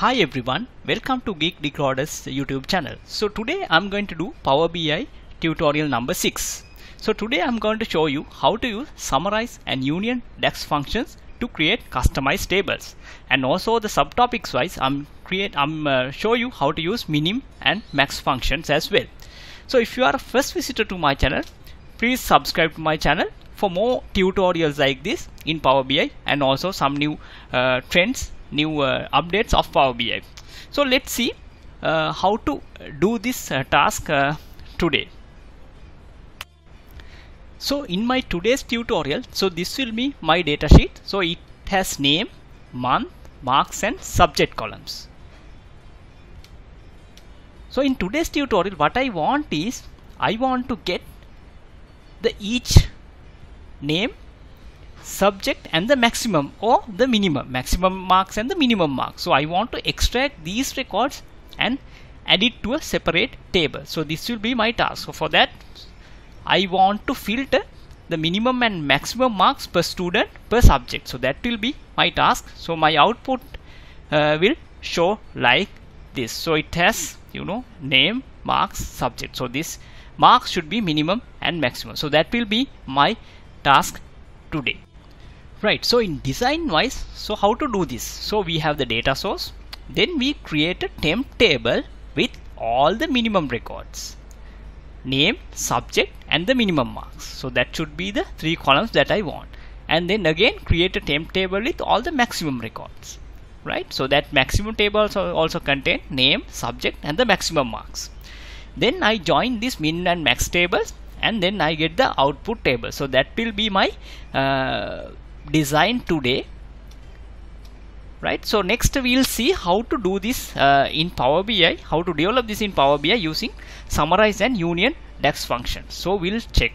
Hi everyone, welcome to Geek Decoders YouTube channel. So today I'm going to do Power BI tutorial number 6. So today I'm going to show you how to use summarize and union DAX functions to create customized tables and also the subtopics wise I'm create I'm uh, show you how to use minim and max functions as well. So if you are a first visitor to my channel please subscribe to my channel for more tutorials like this in Power BI and also some new uh, trends new uh, updates of Power BI. So let's see uh, how to do this uh, task uh, today. So in my today's tutorial, so this will be my datasheet. So it has name, month, marks and subject columns. So in today's tutorial, what I want is, I want to get the each name, subject and the maximum or the minimum maximum marks and the minimum marks. So I want to extract these records and add it to a separate table. So this will be my task. So for that I want to filter the minimum and maximum marks per student per subject. So that will be my task. So my output uh, will show like this. So it has you know name marks subject. So this marks should be minimum and maximum. So that will be my task today right so in design wise so how to do this? So we have the data source then we create a temp table with all the minimum records name subject and the minimum marks. So that should be the three columns that I want. And then again create a temp table with all the maximum records right? So that maximum table also, also contain name subject and the maximum marks. Then I join this min and max tables and then I get the output table. So that will be my uh, design today right? So next we'll see how to do this uh, in Power BI how to develop this in Power BI using summarize and union DAX functions so we'll check.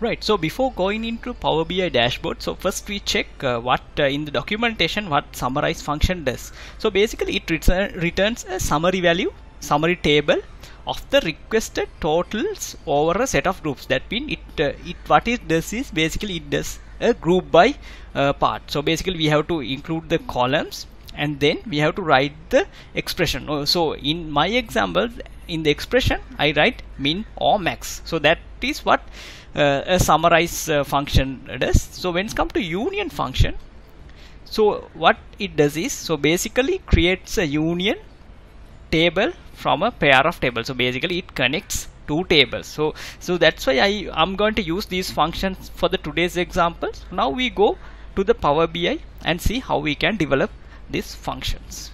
Right so before going into Power BI dashboard so first we check uh, what uh, in the documentation what summarize function does. So basically it return, returns a summary value summary table of the requested totals over a set of groups. That means it uh, it what it does is basically it does a group by uh, part. So basically we have to include the columns and then we have to write the expression. Oh, so in my example in the expression I write min or max. So that is what uh, a summarize uh, function does. So when it comes to union function so what it does is so basically creates a union table from a pair of tables. So basically it connects two tables. So so that's why I am going to use these functions for the today's examples. Now we go to the Power BI and see how we can develop these functions.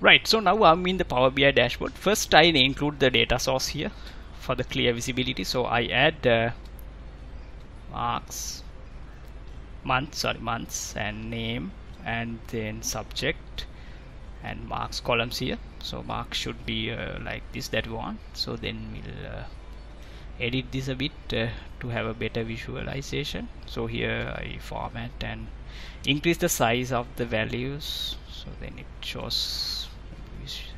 Right. So now I'm in the Power BI dashboard. First I include the data source here for the clear visibility. So I add uh, marks months sorry months and name and then subject and marks columns here. So marks should be uh, like this that we want. So then we'll uh, edit this a bit uh, to have a better visualization. So here I format and increase the size of the values. So then it shows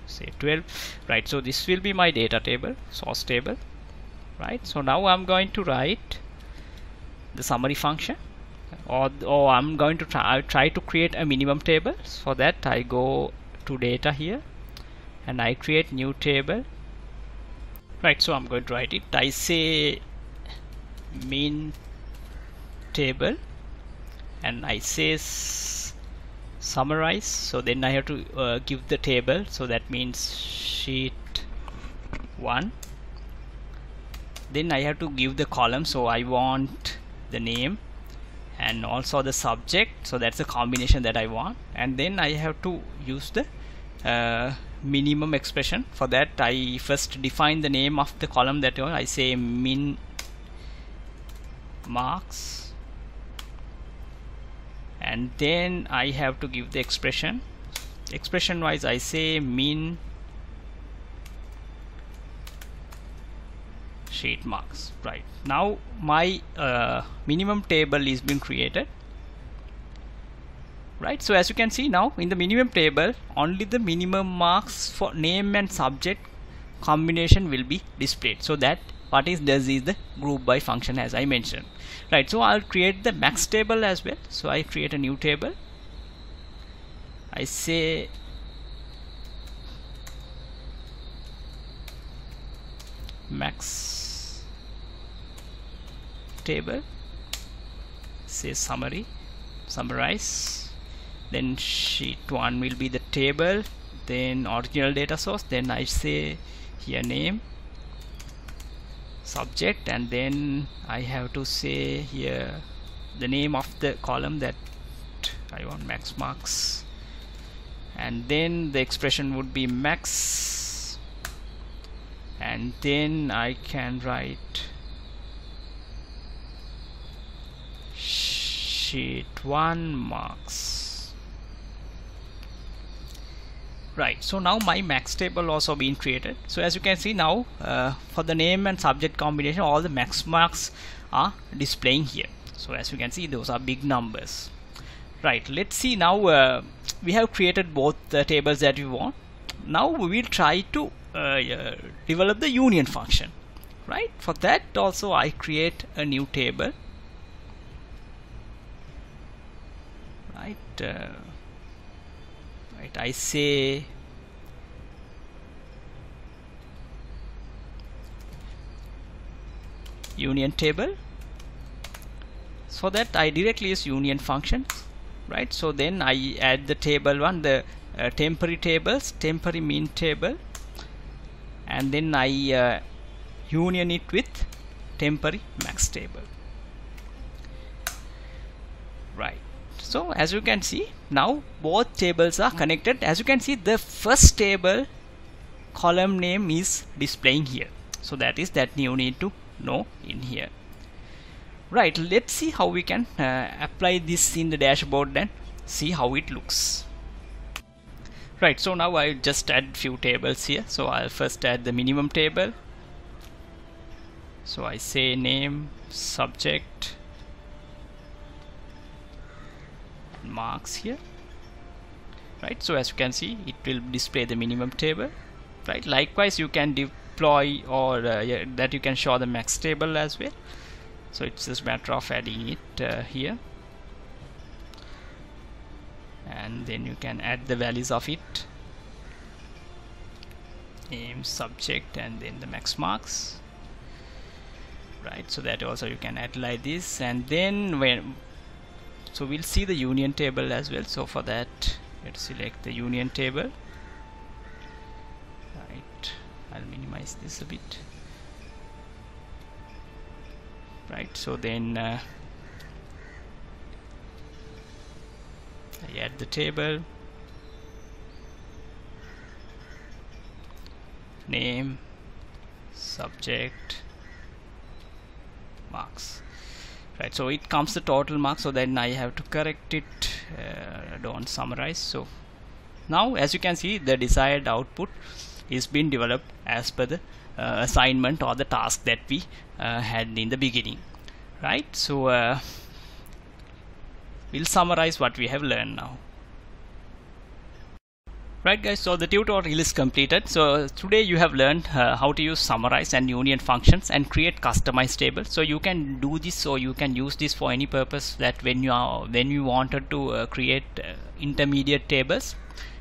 say 12 right so this will be my data table source table. Right so now I'm going to write the summary function. Or, or I'm going to try, try to create a minimum table. For that I go to data here and I create new table. Right so I'm going to write it. I say min table and I say summarize. So then I have to uh, give the table. So that means sheet 1 then I have to give the column. So I want the name and also the subject. So that's a combination that I want. And then I have to use the uh, minimum expression. For that I first define the name of the column that I say min marks. And then I have to give the expression. Expression wise I say min sheet marks right. Now my uh, minimum table is being created. Right so as you can see now in the minimum table only the minimum marks for name and subject combination will be displayed. So that what is does is the group by function as I mentioned. Right so I'll create the max table as well. So I create a new table. I say max table. Say summary summarize. Then sheet 1 will be the table then original data source. Then I say here name subject and then I have to say here the name of the column that I want max marks and then the expression would be max. And then I can write sheet 1 marks. Right so now my max table also been created. So as you can see now uh, for the name and subject combination all the max marks are displaying here. So as you can see those are big numbers. Right let's see now uh, we have created both the tables that we want. Now we will try to uh, develop the union function. Right for that also I create a new table right uh, right I say union table. So that I directly use union function right? So then I add the table one the uh, temporary tables temporary mean table. And then I uh, union it with temporary max table. Right so as you can see now both tables are connected. As you can see the first table column name is displaying here. So that is that you need to know in here. Right let's see how we can uh, apply this in the dashboard and see how it looks. Right so now I just add few tables here. So I'll first add the minimum table. So I say name subject marks here right? So as you can see it will display the minimum table right? Likewise you can deploy or uh, yeah, that you can show the max table as well. So it's just matter of adding it uh, here. And then you can add the values of it name subject and then the max marks right? So that also you can add like this. And then when so we'll see the union table as well. So for that let's select the union table. Right I'll minimize this a bit. Right so then uh, I add the table. Name subject marks right so it comes the total mark so then I have to correct it. Uh, don't summarize. So now as you can see the desired output is being developed as per the uh, assignment or the task that we uh, had in the beginning. Right so uh, we'll summarize what we have learned now right guys so the tutorial is completed. So today you have learned uh, how to use summarize and union functions and create customized tables. So you can do this so you can use this for any purpose that when you are when you wanted to uh, create uh, intermediate tables.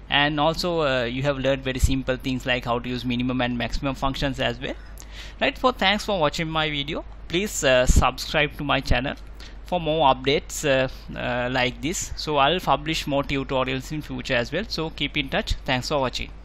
And also uh, you have learned very simple things like how to use minimum and maximum functions as well. Right for thanks for watching my video. Please uh, subscribe to my channel for more updates uh, uh, like this. So I'll publish more tutorials in future as well. So keep in touch. Thanks for watching